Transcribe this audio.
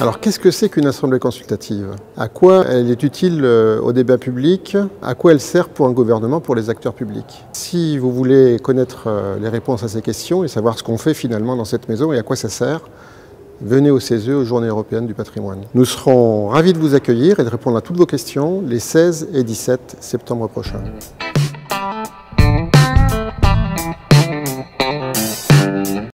Alors qu'est-ce que c'est qu'une assemblée consultative? À quoi elle est utile euh, au débat public? À quoi elle sert pour un gouvernement, pour les acteurs publics? Si vous voulez connaître euh, les réponses à ces questions et savoir ce qu'on fait finalement dans cette maison et à quoi ça sert, venez au CESE, aux Journées européennes du patrimoine. Nous serons ravis de vous accueillir et de répondre à toutes vos questions les 16 et 17 septembre prochains.